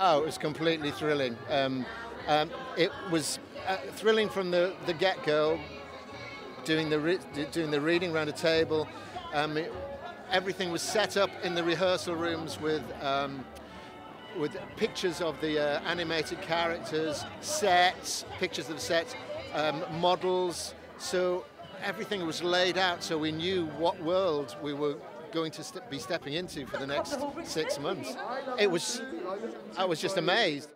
Oh, it was completely thrilling. Um, um, it was uh, thrilling from the, the get-go, doing the doing the reading around a table. Um, it, everything was set up in the rehearsal rooms with um, with pictures of the uh, animated characters, sets, pictures of sets, um, models. So everything was laid out so we knew what world we were going to st- be stepping into for the next six months. It was, I was just amazed.